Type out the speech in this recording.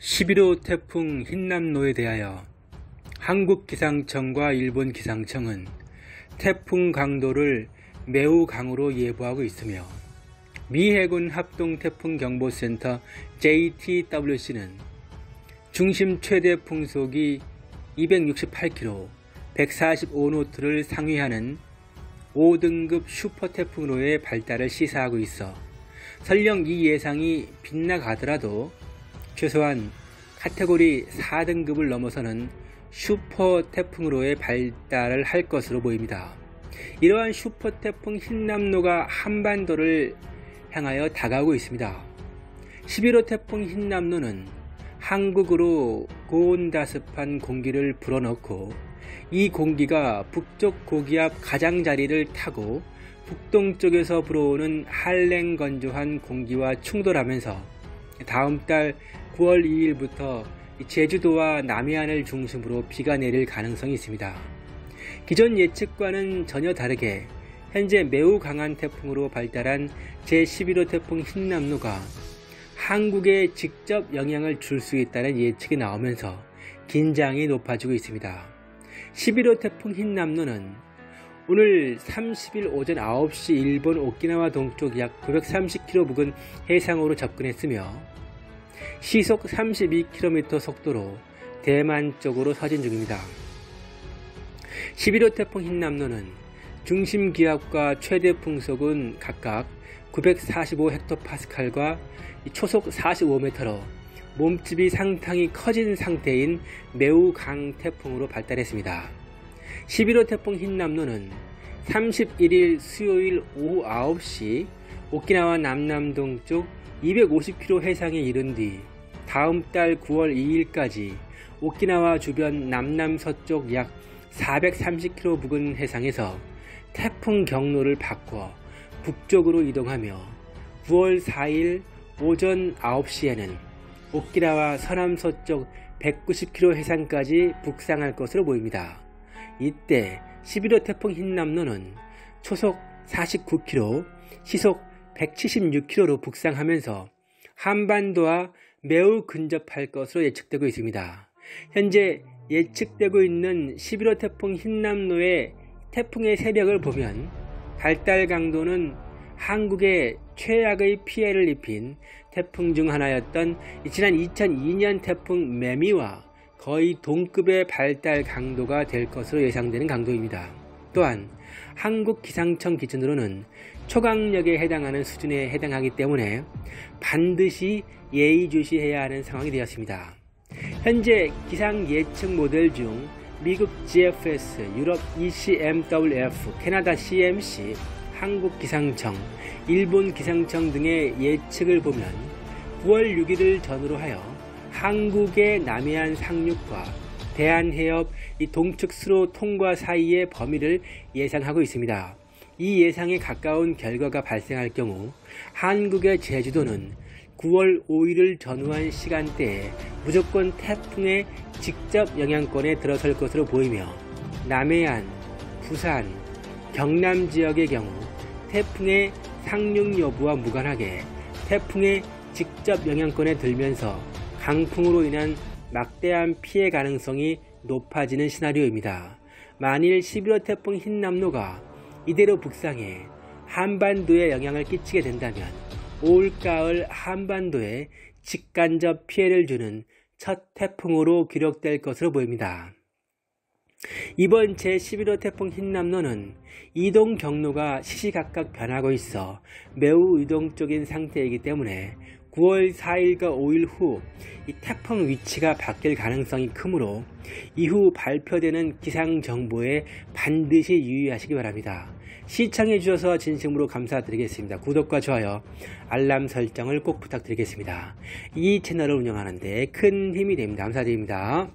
11호 태풍 흰남노에 대하여 한국기상청과 일본 기상청은 태풍 강도를 매우 강으로 예보하고 있으며 미 해군 합동 태풍 경보센터 JTWC는 중심 최대 풍속이 268km, 145노트를 상회하는 5등급 슈퍼 태풍으로의 발달을 시사하고 있어 설령 이 예상이 빗나가더라도 최소한 카테고리 4등급을 넘어서는 슈퍼 태풍으로의 발달을 할 것으로 보입니다. 이러한 슈퍼 태풍 힌남노가 한반도를 향하여 다가오고 있습니다. 11호 태풍 힌남노는 한국으로 고온다습한 공기를 불어넣고 이 공기가 북쪽 고기압 가장자리를 타고 북동쪽에서 불어오는 한랭 건조한 공기와 충돌하면서 다음 달 9월 2일부터 제주도와 남해안을 중심으로 비가 내릴 가능성이 있습니다. 기존 예측과는 전혀 다르게 현재 매우 강한 태풍으로 발달한 제11호 태풍 흰남노가 한국에 직접 영향을 줄 수 있다는 예측이 나오면서 긴장이 높아지고 있습니다. 11호 태풍 흰남노는 오늘 30일 오전 9시 일본 오키나와 동쪽 약 930km 부근 해상으로 접근했으며 시속 32km 속도로 대만 쪽으로 서진 중입니다. 11호 태풍 흰남노는 중심 기압과 최대 풍속은 각각 945헥토파스칼과 초속 45m로 몸집이 상당히 커진 상태인 매우 강 태풍으로 발달했습니다. 11호 태풍 흰남노는 31일 수요일 오후 9시 오키나와 남남동쪽 250km 해상에 이른 뒤 다음 달 9월 2일까지 오키나와 주변 남남서쪽 약 430km 부근 해상에서 태풍 경로를 바꿔 북쪽으로 이동하며 9월 4일 오전 9시에는 오키나와 서남서쪽 190km 해상까지 북상할 것으로 보입니다. 이때 11호 태풍 흰남노는 초속 49km, 시속 176km로 북상하면서 한반도와 매우 근접할 것으로 예측되고 있습니다. 현재 예측되고 있는 11호 태풍 흰남노의 태풍의 세력을 보면 발달 강도는 한국에 최악의 피해를 입힌 태풍 중 하나였던 지난 2002년 태풍 매미와 거의 동급의 발달 강도가 될 것으로 예상되는 강도입니다. 또한 한국 기상청 기준으로는 초강력에 해당하는 수준에 해당하기 때문에 반드시 예의주시해야 하는 상황이 되었습니다. 현재 기상 예측 모델 중 미국 GFS, 유럽 ECMWF, 캐나다 CMC, 한국 기상청, 일본 기상청 등의 예측을 보면 9월 6일을 전후로 하여 한국의 남해안 상륙과 대한해협 동측 수로 통과 사이의 범위를 예상하고 있습니다. 이 예상에 가까운 결과가 발생할 경우 한국의 제주도는 9월 5일을 전후한 시간대에 무조건 태풍의 직접 영향권에 들어설 것으로 보이며 남해안, 부산, 경남 지역의 경우 태풍의 상륙 여부와 무관하게 태풍의 직접 영향권에 들면서 강풍으로 인한 막대한 피해 가능성이 높아지는 시나리오입니다. 만일 11호 태풍 흰남노가 이대로 북상해 한반도에 영향을 끼치게 된다면 올가을 한반도에 직간접 피해를 주는 첫 태풍으로 기록될 것으로 보입니다. 이번 제11호 태풍 흰남노는 이동 경로가 시시각각 변하고 있어 매우 유동적인 상태이기 때문에 9월 4일과 5일 후 이 태풍 위치가 바뀔 가능성이 크므로 이후 발표되는 기상 정보에 반드시 유의하시기 바랍니다. 시청해 주셔서 진심으로 감사드리겠습니다. 구독과 좋아요, 알람 설정을 꼭 부탁드리겠습니다. 이 채널을 운영하는데 큰 힘이 됩니다. 감사드립니다.